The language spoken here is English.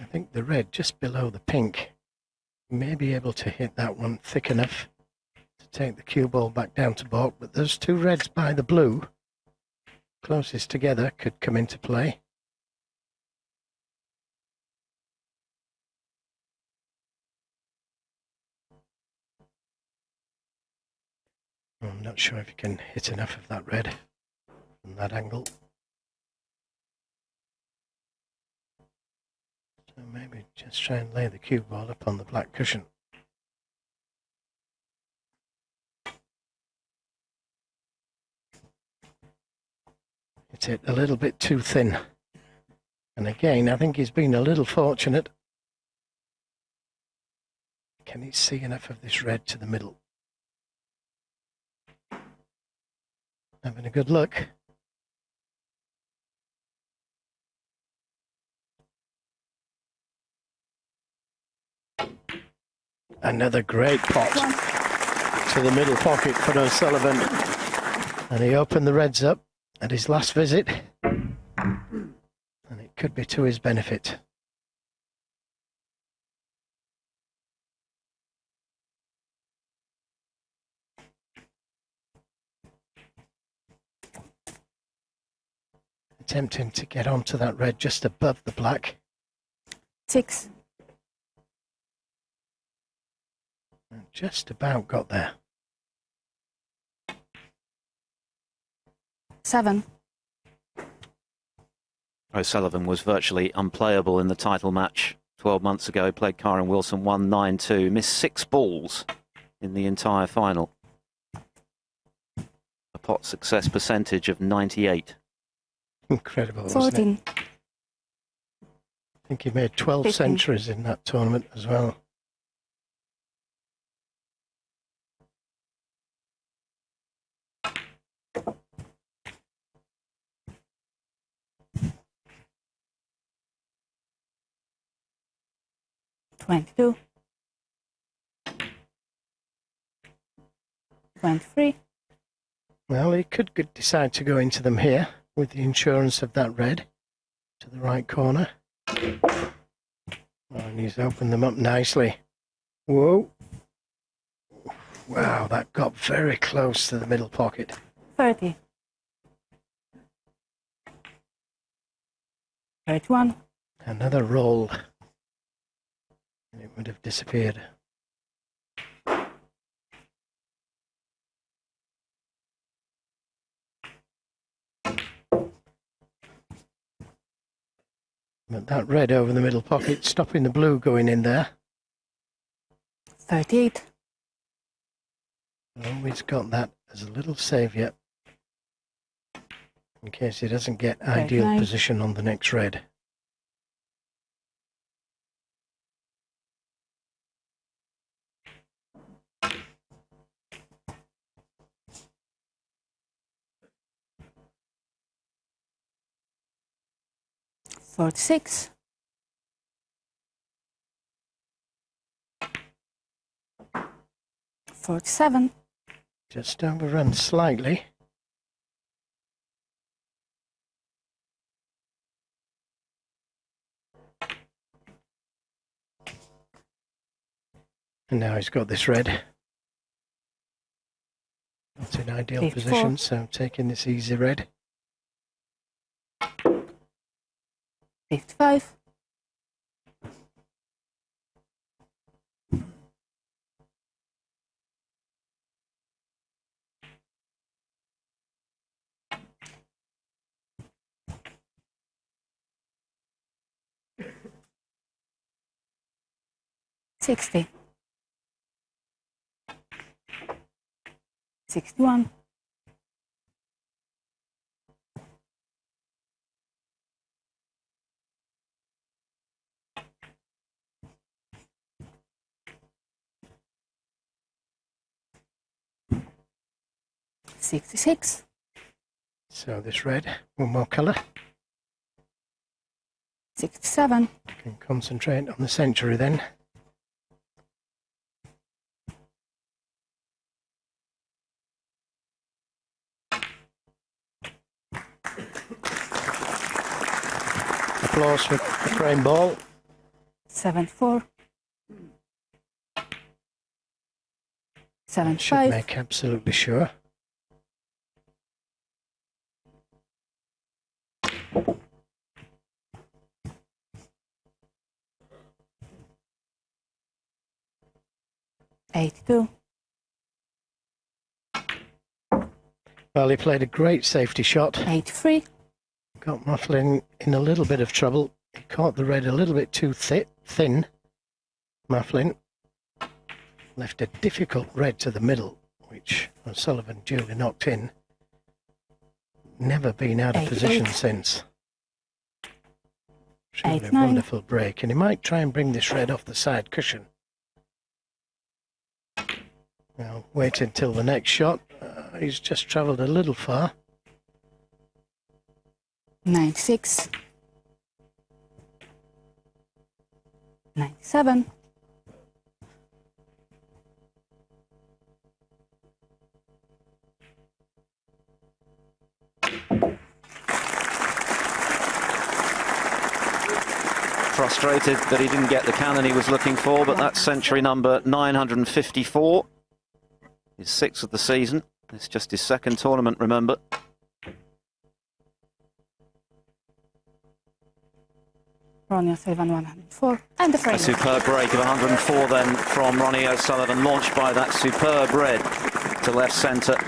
I think the red just below the pink may be able to hit that one thick enough to take the cue ball back down to baulk, but those two reds by the blue closest together could come into play. I'm not sure if you can hit enough of that red from that angle. Maybe just try and lay the cue ball up on the black cushion. It's it a little bit too thin. And again, I think he's been a little fortunate. Can he see enough of this red to the middle? Having a good look. Another great pot to the middle pocket for O'Sullivan. And he opened the reds up at his last visit. And it could be to his benefit. Attempting to get onto that red just above the black. Six. Just about got there. Seven. O'Sullivan was virtually unplayable in the title match 12 months ago. He played Kyren Wilson 1 9 2, missed six balls in the entire final. A pot success percentage of 98. Incredible, wasn't it? 14. I think he made 12 Fifteen. centuries in that tournament as well. Twenty-two. Twenty-three. Well, he could decide to go into them here with the insurance of that red to the right corner. Oh, and he's opened them up nicely. Whoa. Wow, that got very close to the middle pocket. Thirty. Thirty-one. Another roll. And it would have disappeared. But that red over the middle pocket, stopping the blue going in there. Thirty-eight. Always got that as a little saviour in case he doesn't get ideal position on the next red. Forty-six. Forty-seven. Just overrun slightly. And now he's got this red. Not in ideal position, so taking this easy red. Fifty-five. Sixty. Sixty-one. Sixty-six. So this red, one more colour. Sixty-seven. Can concentrate on the century then. Applause for the frame ball. seven four, seven Should five, make absolutely sure. Eight two, Well, he played a great safety shot. eight three, Got Maflin in a little bit of trouble. He caught the red a little bit too thi- thin. Maflin left a difficult red to the middle, which O'Sullivan duly knocked in. Never been out of Eight, position eight. since. Surely Eight, a nine. wonderful break, and he might try and bring this red off the side cushion. Now, wait until the next shot. Uh, he's just travelled a little far. nine six, nine seven, Frustrated that he didn't get the cannon he was looking for, but that's century number 954. His sixth of the season. It's just his second tournament, remember. Ronnie O'Sullivan 104, and the frame. A superb break of 104 then from Ronnie O'Sullivan, launched by that superb red to left centre.